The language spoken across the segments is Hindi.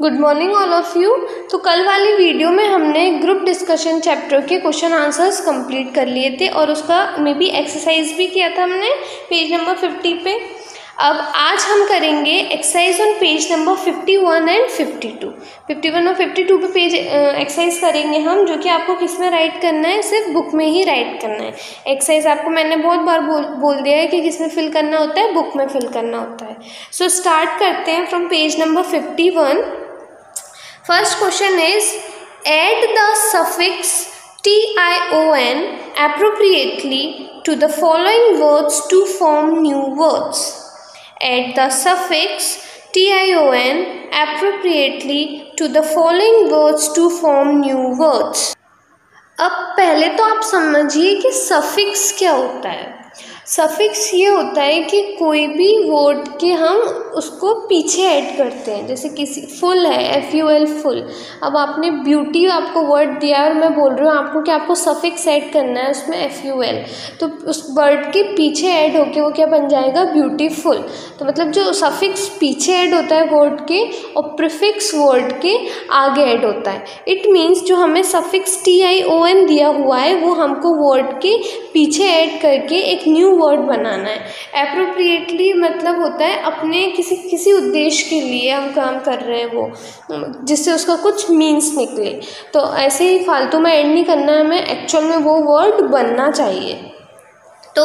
Good morning all of you तो कल वाली वीडियो में हमने ग्रुप डिस्कशन चैप्टर के क्वेश्चन आंसर्स कंप्लीट कर लिए थे और उसका मे बी एक्सरसाइज भी किया था हमने पेज नंबर फिफ्टी पे। अब आज हम करेंगे exercise on page number fifty one and fifty two fifty one और फिफ्टी टू पे पेज एक्सरसाइज करेंगे हम जो कि आपको किसमें राइट करना है सिर्फ़ बुक में ही राइट करना है। एक्सरसाइज आपको मैंने बहुत बार बोल बोल दिया है कि किसमें फिल करना होता है बुक में फिल करना होता है। सो so, स्टार्ट करते हैं from page number fifty one first question is add the suffix T I O N appropriately to the following words to form new words add the suffix T I O N appropriately to the following words to form new words अब पहले तो आप समझिए कि सफिक्स क्या होता है। सफिक्स ये होता है कि कोई भी वर्ड के हम उसको पीछे ऐड करते हैं। जैसे किसी फुल है एफ़ यू एल फुल अब आपने ब्यूटी आपको वर्ड दिया है और मैं बोल रही हूँ, आपको कि आपको सफिक्स ऐड करना है, उसमें एफ़ यू एल तो उस वर्ड के पीछे ऐड होके वो क्या बन जाएगा? ब्यूटीफुल तो मतलब जो सफिक्स पीछे ऐड होता है वर्ड के और प्रिफिक्स वर्ड के आगे ऐड होता है। इट मीन्स जो हमें suffix T I O N दिया हुआ है, वो हमको वर्ड के पीछे ऐड करके एक न्यू वर्ड बनाना है। अप्रोप्रिएटली मतलब होता है अपने किसी किसी उद्देश्य के लिए हम काम कर रहे हैं वो, जिससे उसका कुछ मीन्स निकले। तो ऐसे ही फालतू में ऐड नहीं करना है हमें एक्चुअल में वो वर्ड बनना चाहिए। तो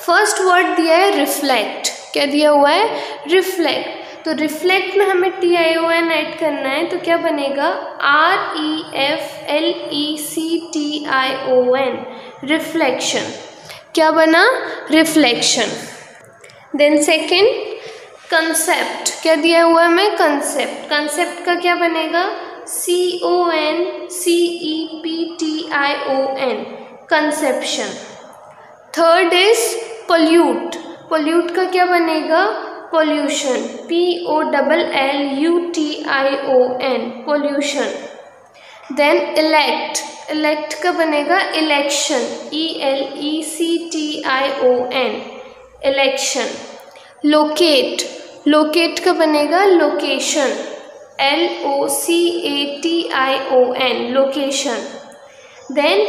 फ़र्स्ट वर्ड दिया है रिफ्लेक्ट क्या दिया हुआ है? रिफ्लेक्ट तो रिफ्लेक्ट में हमें T I O N add करना है तो क्या बनेगा? R E F L E C T I O N reflection क्या बना? रिफ्लेक्शन देन सेकेंड कंसेप्ट क्या दिया हुआ है मैं? कंसेप्ट कंसेप्ट का क्या बनेगा? C O N C E P T I O N conception third is pollute pollute का क्या बनेगा? Pollution P O double L U T I O N pollution then elect elect का बनेगा election E L E C T I O N election locate locate का बनेगा location L O C A T I O N location then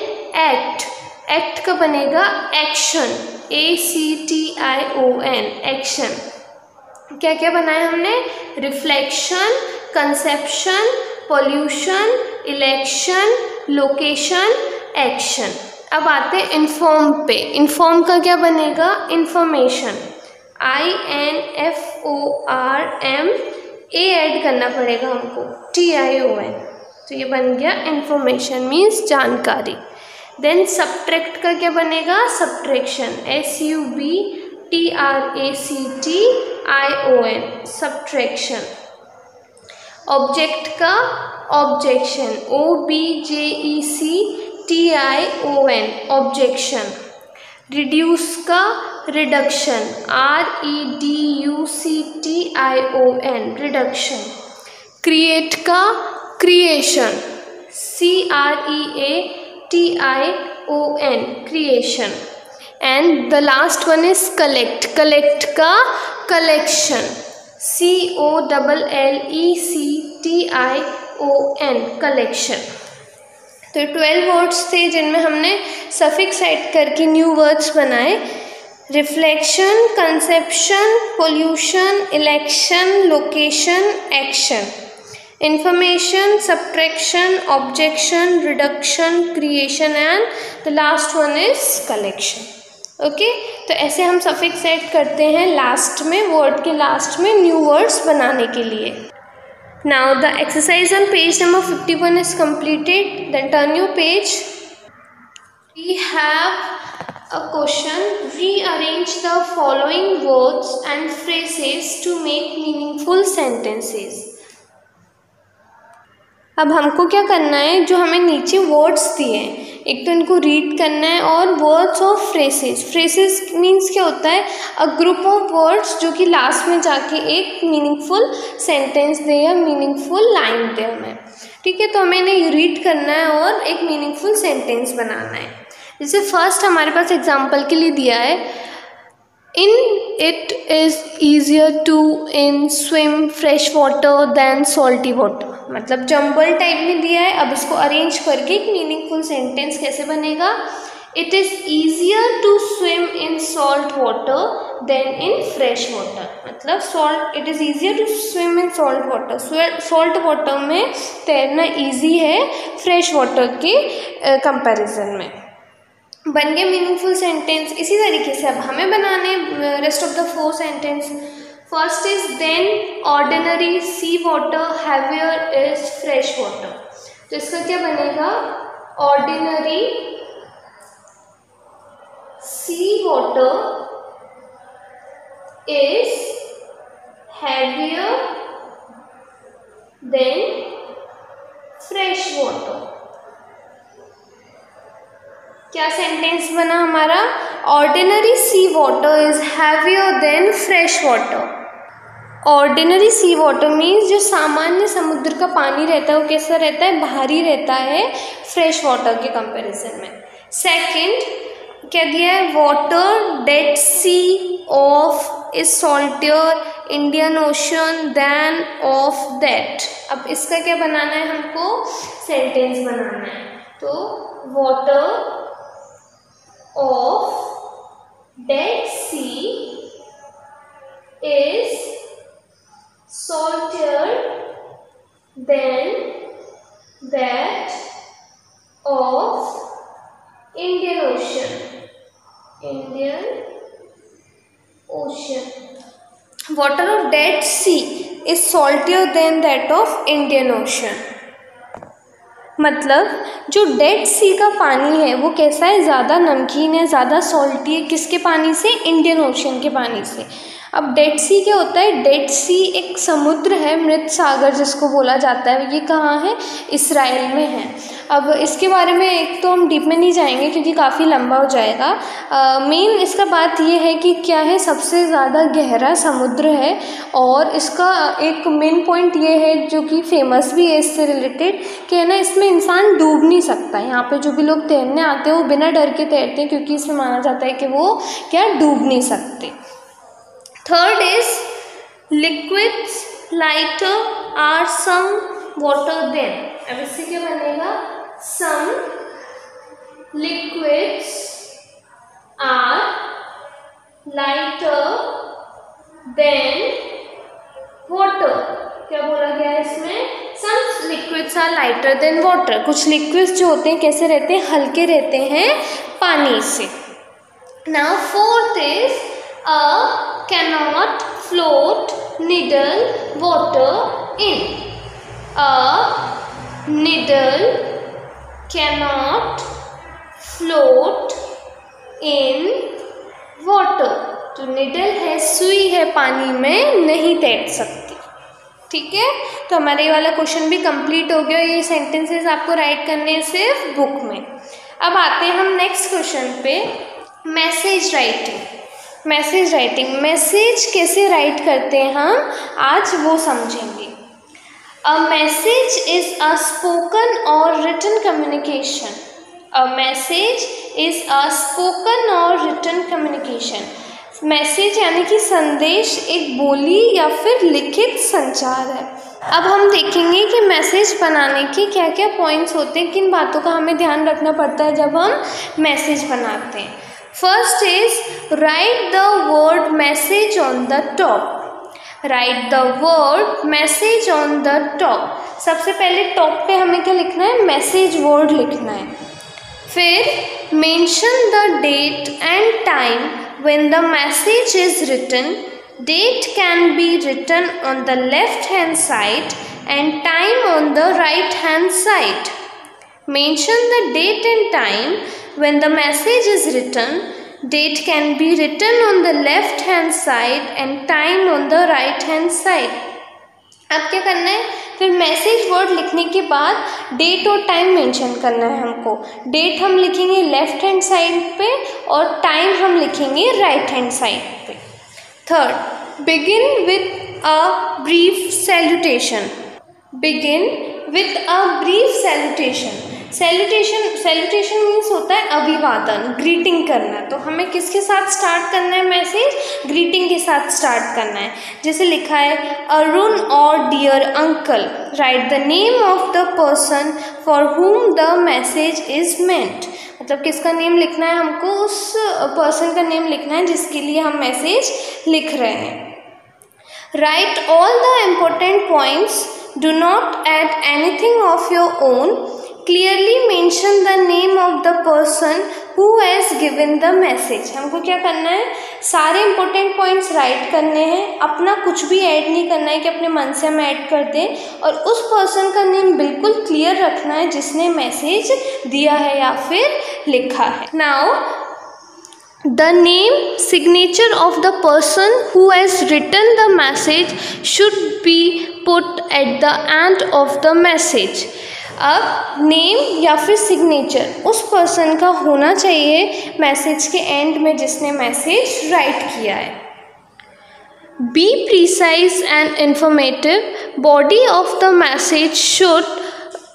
act act का बनेगा action A C T I O N action क्या क्या बनाया हमने? Reflection conception pollution election location action अब आते हैं इन्फॉर्म पे. इन्फॉर्म का क्या बनेगा? Information I N F O R M A add करना पड़ेगा हमको. टी आई ओ एन तो ये बन गया इन्फॉर्मेशन मीन्स जानकारी. देन सब्ट्रैक्ट का क्या बनेगा? Subtraction S U B T R A C T I O N subtraction object का objection O B J E C T I O N objection reduce का reduction R E D U C T I O N reduction create का creation C R E A T I O N creation and the last one is collect collect का collection C O double L E C T I O N collection तो ट्वेल्व वर्ड्स थे जिनमें हमने सफिक्स ऐड करके न्यू वर्ड्स बनाए. Reflection conception pollution election location action information subtraction objection reduction creation and the last one is collection okay तो ऐसे हम सफिक्स ऐड करते हैं लास्ट में वर्ड के लास्ट में न्यू वर्ड्स बनाने के लिए. Now the exercise on page number 51 is completed. Then turn your page. We have a question. Rearrange the following words and phrases to make meaningful sentences. अब हमको क्या करना है जो हमें नीचे वर्ड्स दिए हैं एक तो इनको रीड करना है और words of phrases phrases means क्या होता है? अ ग्रुप ऑफ़ वर्ड्स जो कि लास्ट में जाके एक मीनिंगफुल सेंटेंस दे या मीनिंगफुल लाइन दे हमें. ठीक है? तो हमें इन्हें रीड करना है और एक मीनिंगफुल सेंटेंस बनाना है. जैसे फ़र्स्ट हमारे पास एग्ज़ाम्पल के लिए दिया है. In it is easier to in swim fresh water than salty water. मतलब जम्बल टाइप में दिया है, अब इसको अरेंज करके एक मीनिंगफुल सेंटेंस कैसे बनेगा? It is easier to swim in salt water than in fresh water मतलब salt it is easier to swim in salt water salt water में तैरना ईजी है फ्रेश वाटर के कंपैरिजन में. बन गए मीनिंगफुल सेंटेंस इसी तरीके से अब हमें बनाने rest of the four sentence first is than ordinary sea water heavier is fresh water तो इसका क्या बनेगा? Ordinary sea water is heavier than fresh water. क्या सेंटेंस बना हमारा? Ordinary sea water is heavier than fresh water ordinary sea water means जो सामान्य समुद्र का पानी रहता है, वो कैसा रहता है? भारी रहता है फ्रेश वाटर के कंपैरिजन में। सेकंड क्या दिया है? Water Dead Sea of is saltier Indian Ocean than of that अब इसका क्या बनाना है हमको? सेंटेंस बनाना है। तो water of Dead Sea is saltier than that of Indian Ocean Indian Ocean. Water of Dead Sea is saltier than that of Indian Ocean. मतलब जो डेड सी का पानी है, वो कैसा है ज़्यादा नमकीन है, ज़्यादा सॉल्टी है किसके पानी से इंडियन ओशन के पानी से अब डेड सी क्या होता है? डेड सी एक समुद्र है, मृत सागर जिसको बोला जाता है। ये कहाँ है? इसराइल में है। अब इसके बारे में एक तो हम डीप में नहीं जाएँगे क्योंकि काफ़ी लंबा हो जाएगा। मेन इसका बात ये है कि क्या है? सबसे ज़्यादा गहरा समुद्र है और इसका एक मेन पॉइंट ये है जो कि फ़ेमस भी है इससे रिलेटेड कि है ना, इसमें इंसान डूब नहीं सकता। यहाँ पे जो भी लोग तैरने आते हैं, वो बिना डर के तैरते हैं क्योंकि इसमें माना जाता है कि वो क्या? डूब नहीं सकते। Third is liquids lighter are some water than अब इससे क्या बनेगा? Some liquids are lighter than water क्या बोला गया है इसमें? Some liquids are lighter than water कुछ लिक्विड्स जो होते हैं, कैसे रहते हैं? हल्के रहते हैं पानी से. Now fourth is a cannot float needle water in. A needle cannot float in water. जो निडल है, सुई है पानी में, नहीं तैर सकती। ठीक है? तो हमारे ये वाला क्वेश्चन भी कंप्लीट हो गया। ये सेंटेंसेस आपको राइट करने हैं सिर्फ़ बुक में। अब आते हैं हम नेक्स्ट क्वेश्चन पे। Message writing message writing. Message कैसे राइट करते हैं हम, आज वो समझेंगे। A message is a spoken और written communication a message is a spoken और रिटन कम्युनिकेशन मैसेज यानी कि संदेश एक बोली या फिर लिखित संचार है। अब हम देखेंगे कि मैसेज बनाने के क्या क्या पॉइंट्स होते हैं, किन बातों का हमें ध्यान रखना पड़ता है जब हम मैसेज बनाते हैं। First is, write the word message on the top. Write the word message on the top. सबसे पहले टॉप पे हमें क्या लिखना है मैसेज वर्ड लिखना है फिर mention the date and time when the message is written date can be written on the left hand side and time on the right hand side mention the date and time when the message is written, date can be written on the left hand side and time on the right hand side. अब क्या करना है? फिर मैसेज वर्ड लिखने के बाद डेट और टाइम मेंशन करना है हमको। डेट हम लिखेंगे लेफ़्ट हैंड साइड पे और टाइम हम लिखेंगे राइट हैंड साइड पे। Third begin with a brief salutation begin with a brief salutation salutation salutation means होता है अभिवादन ग्रीटिंग करना। तो हमें किसके साथ स्टार्ट करना है मैसेज ग्रीटिंग के साथ स्टार्ट करना है। जैसे लिखा है, अरुण और dear uncle write the name of the person for whom the message is meant मतलब किसका नेम लिखना है हमको? उस पर्सन का नेम लिखना है जिसके लिए हम मैसेज लिख रहे हैं। Write all the important points do not add anything of your own clearly mention the name of the person who has given the message हमको क्या करना है? सारे इंपॉर्टेंट पॉइंट्स राइट करने हैं। अपना कुछ भी ऐड नहीं करना है कि अपने मन से हम ऐड कर दें। और उस पर्सन का नेम बिल्कुल क्लियर रखना है जिसने मैसेज दिया है या फिर लिखा है। Now The name, signature of the person who has written the message should be put at the end of the message. अब नेम या फिर सिग्नेचर उस पर्सन का होना चाहिए मैसेज के एंड में जिसने मैसेज राइट किया है be precise and informative body of the message should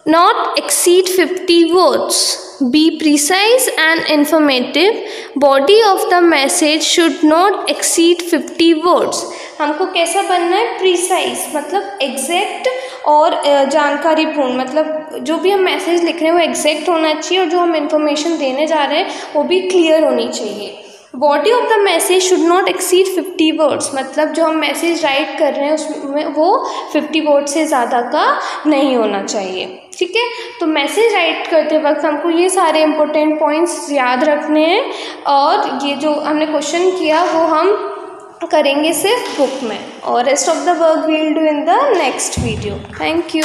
not exceed 50 words. Be precise and informative. Body of the message should not exceed 50 words. हमको कैसा बनना है प्रिसाइज मतलब एग्जैक्ट और जानकारी पूर्ण मतलब जो भी हम मैसेज लिख रहे हैं वो एग्जैक्ट होना चाहिए और जो हम इन्फॉर्मेशन देने जा रहे हैं, वो भी क्लियर होनी चाहिए। Body of the message should not exceed fifty words मतलब जो हम मैसेज राइट कर रहे हैं, उसमें वो फिफ्टी वर्ड से ज़्यादा का नहीं होना चाहिए। ठीक है? तो मैसेज राइट करते वक्त हमको ये सारे इंपॉर्टेंट पॉइंट्स याद रखने हैं और ये जो हमने क्वेश्चन किया, वो हम करेंगे सिर्फ़ बुक में. और rest of the work will do in the next video thank you